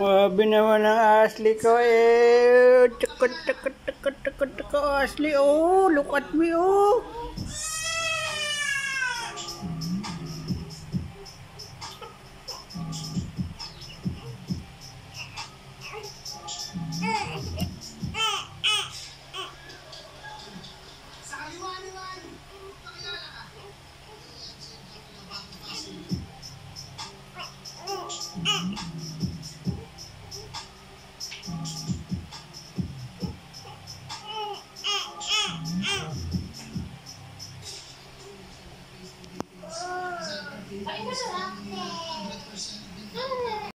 Uh, binawa ng Ashley ko eh. Tukot, tukot, tukot, tukot, tukot, Ashley. Oh, look at me, oh. Mm-hmm. Ay, ito na.